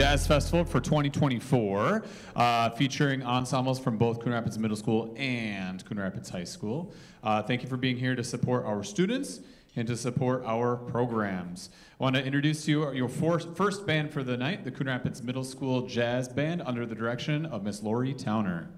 Jazz Festival for 2024, uh, featuring ensembles from both Coon Rapids Middle School and Coon Rapids High School. Uh, thank you for being here to support our students and to support our programs. I want to introduce you your first band for the night, the Coon Rapids Middle School Jazz Band, under the direction of Miss Lori Towner.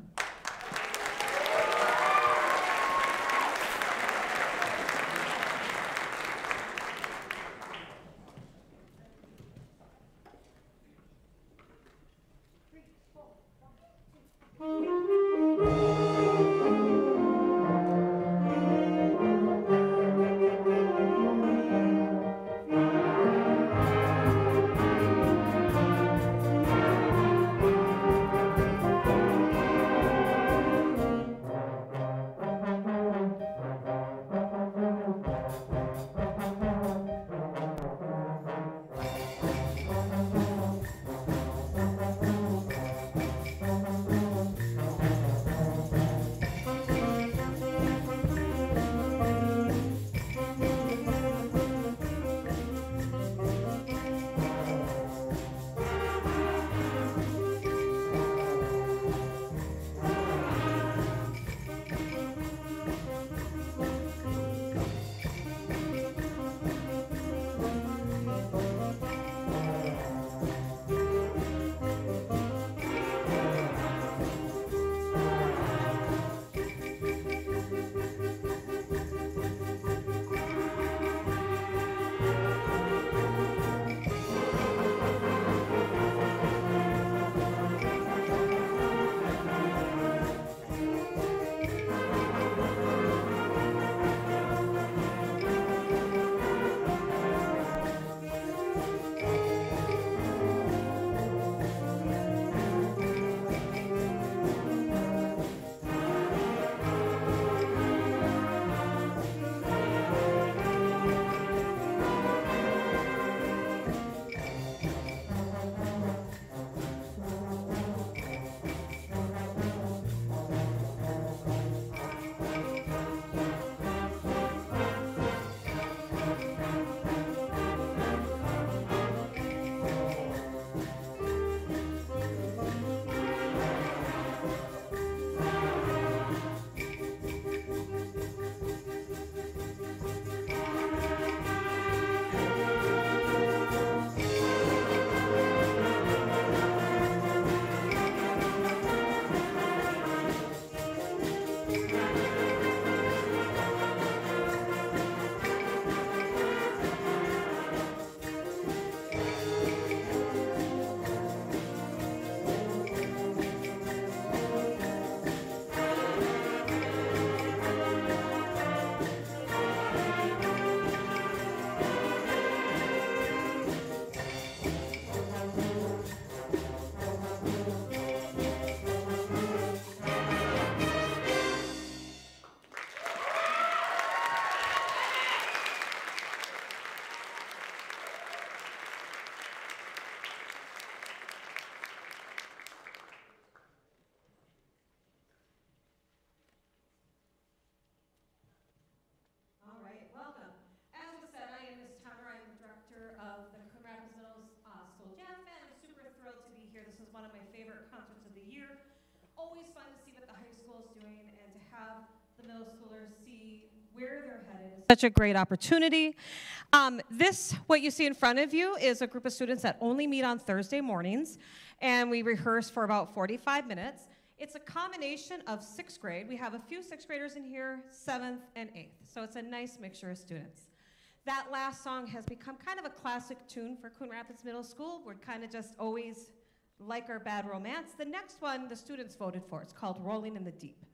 Such a great opportunity. Um, this, what you see in front of you, is a group of students that only meet on Thursday mornings, and we rehearse for about 45 minutes. It's a combination of sixth grade. We have a few sixth graders in here, seventh and eighth. So it's a nice mixture of students. That last song has become kind of a classic tune for Coon Rapids Middle School. We're kind of just always like our bad romance. The next one, the students voted for. It's called Rolling in the Deep.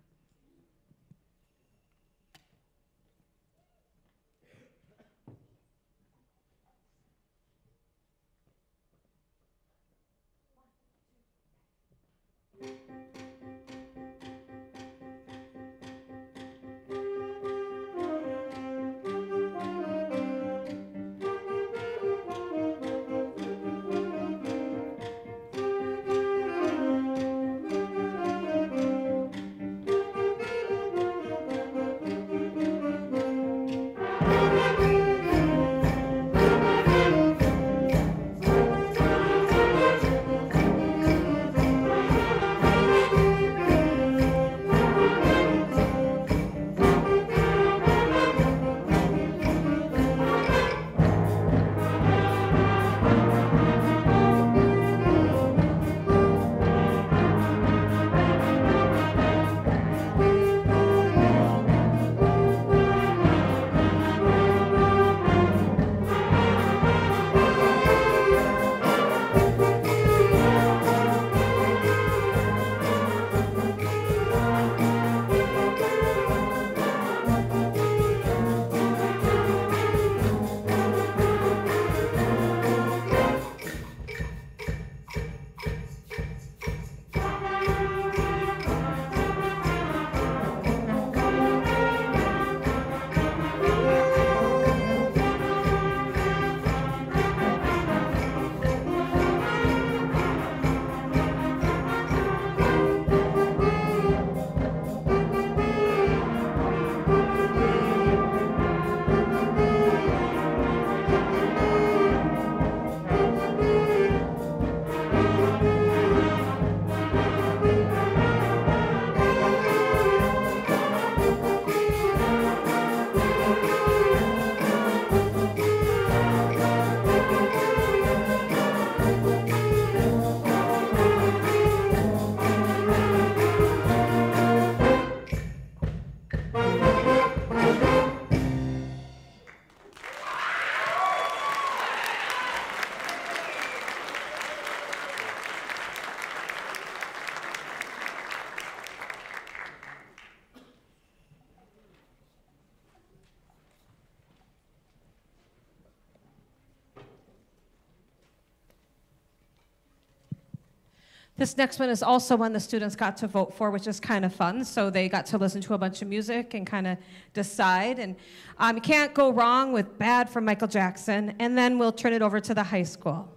This next one is also one the students got to vote for, which is kind of fun. So they got to listen to a bunch of music and kind of decide. And um, you can't go wrong with Bad from Michael Jackson. And then we'll turn it over to the high school.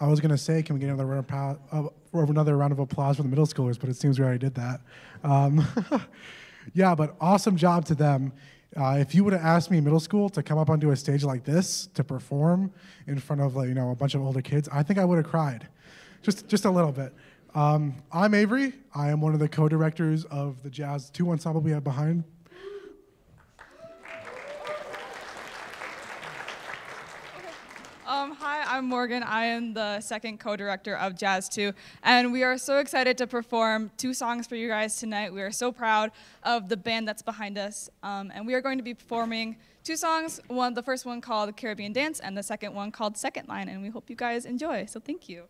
I was gonna say, can we get another round of, uh, another round of applause for the middle schoolers? But it seems we already did that. Um, yeah, but awesome job to them. Uh, if you would have asked me in middle school to come up onto a stage like this to perform in front of you know a bunch of older kids, I think I would have cried, just just a little bit. Um, I'm Avery. I am one of the co-directors of the Jazz Two Ensemble we have behind Um, hi, I'm Morgan. I am the second co-director of Jazz 2, and we are so excited to perform two songs for you guys tonight. We are so proud of the band that's behind us, um, and we are going to be performing two songs. One, the first one called Caribbean Dance, and the second one called Second Line. And we hope you guys enjoy. So thank you.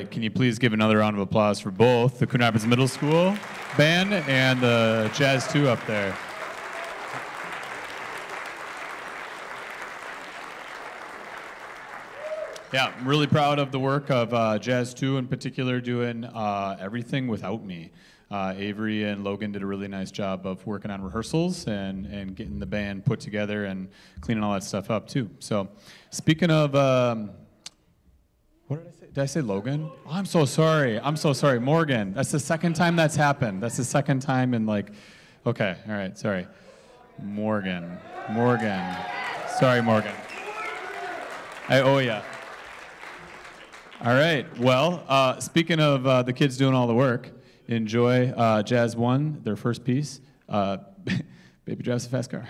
Right, can you please give another round of applause for both the Coon Rapids Middle School band and the Jazz 2 up there? Yeah, I'm really proud of the work of uh, Jazz 2 in particular, doing uh, everything without me. Uh, Avery and Logan did a really nice job of working on rehearsals and, and getting the band put together and cleaning all that stuff up too. So, speaking of, um, what did I say? Did I say Logan? Oh, I'm so sorry. I'm so sorry. Morgan. That's the second time that's happened. That's the second time in like, okay, all right, sorry. Morgan. Morgan. Sorry, Morgan. I owe ya. All right. Well, uh, speaking of uh, the kids doing all the work, enjoy uh, Jazz One, their first piece. Uh, Baby drives a fast car.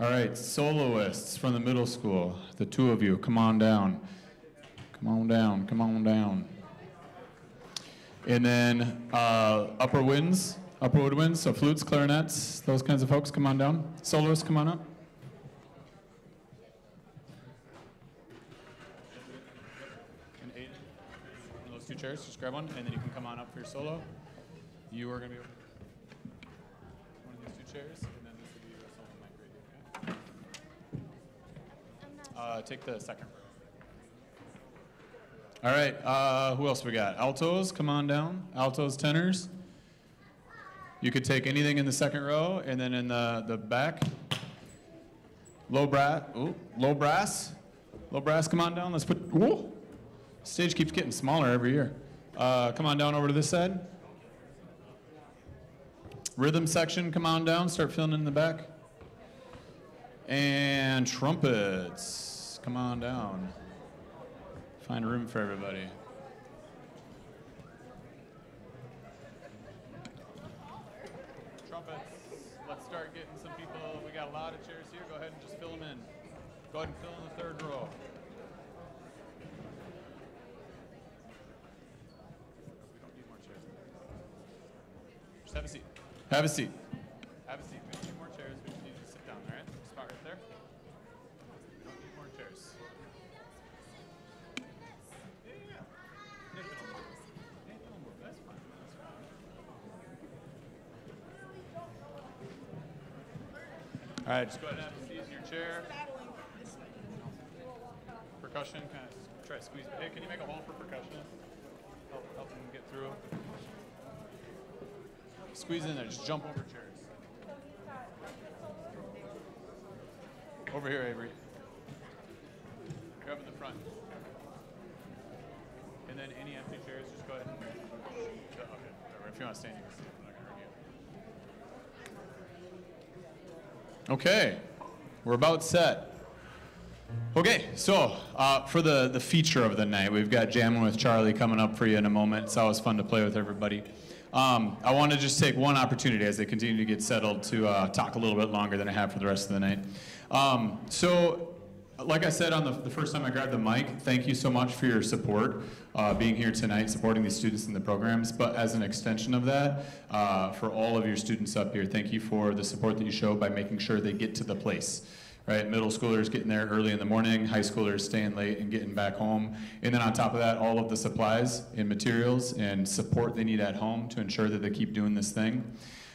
All right, soloists from the middle school, the two of you, come on down. Come on down, come on down. And then uh, upper winds, upper woodwinds, so flutes, clarinets, those kinds of folks, come on down. Soloists, come on up. And those two chairs, just grab one, and then you can come on up for your solo. You are going to be one of these two chairs, and then this will be your solo mic right here, okay? Uh, take the second row. All right, uh, who else we got? Altos, come on down. Altos, tenors. You could take anything in the second row, and then in the, the back. Low brass, ooh, low brass. Low brass, come on down. Let's put, ooh. Stage keeps getting smaller every year. Uh, come on down over to this side. Rhythm section, come on down. Start filling in the back. And trumpets, come on down. Find room for everybody. Trumpets, let's start getting some people. We got a lot of chairs here. Go ahead and just fill them in. Go ahead and fill in the third row. We don't need more chairs. Just have a seat. Have a seat. All right, just go ahead and have a seat in your chair. Percussion, kind of try to squeeze. Hey, can you make a hole for percussion? Help, help them get through. Squeeze in there. Just jump over chairs. Over here, Avery. You're in the front. And then any empty chairs, just go ahead. Okay. If you want to stand, you can stand. I'm not gonna hurt you. Okay, we're about set. Okay, so uh, for the, the feature of the night, we've got Jamming with Charlie coming up for you in a moment. It's always fun to play with everybody. Um, I want to just take one opportunity as they continue to get settled to uh, talk a little bit longer than I have for the rest of the night. Um, so, like I said on the, the first time I grabbed the mic, thank you so much for your support, uh, being here tonight, supporting these students in the programs. But as an extension of that, uh, for all of your students up here, thank you for the support that you show by making sure they get to the place right? Middle schoolers getting there early in the morning, high schoolers staying late and getting back home. And then on top of that, all of the supplies and materials and support they need at home to ensure that they keep doing this thing.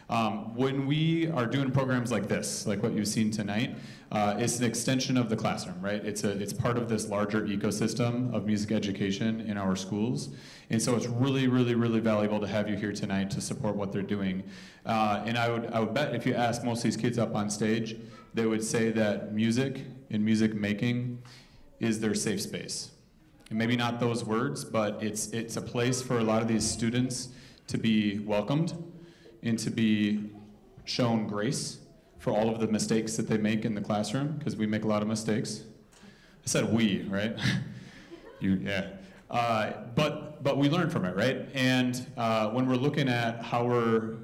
Um, when we are doing programs like this, like what you've seen tonight, uh, it's an extension of the classroom, right? It's a it's part of this larger ecosystem of music education in our schools, and so it's really, really, really valuable to have you here tonight to support what they're doing. Uh, and I would I would bet if you ask most of these kids up on stage, they would say that music and music making is their safe space. And maybe not those words, but it's it's a place for a lot of these students to be welcomed and to be shown grace for all of the mistakes that they make in the classroom, because we make a lot of mistakes. I said we, right? you, yeah. Uh, but but we learn from it, right? And uh, when we're looking at how we're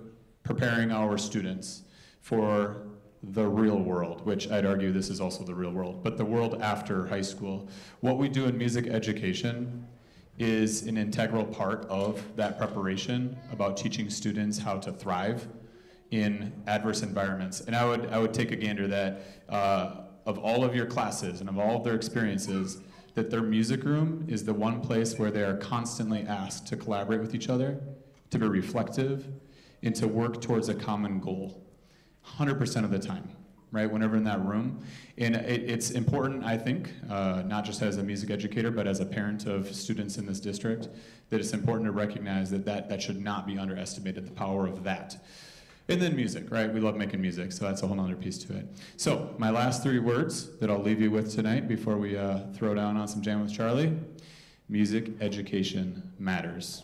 preparing our students for the real world, which I'd argue this is also the real world, but the world after high school, what we do in music education is an integral part of that preparation about teaching students how to thrive in adverse environments. And I would, I would take a gander that uh, of all of your classes and of all of their experiences, that their music room is the one place where they are constantly asked to collaborate with each other, to be reflective, and to work towards a common goal. 100% of the time right, whenever in that room. And it, it's important, I think, uh, not just as a music educator, but as a parent of students in this district, that it's important to recognize that that, that should not be underestimated, the power of that. And then music, right? We love making music, so that's a whole other piece to it. So, my last three words that I'll leave you with tonight before we uh, throw down on some Jam with Charlie music education matters.